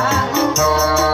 Oh,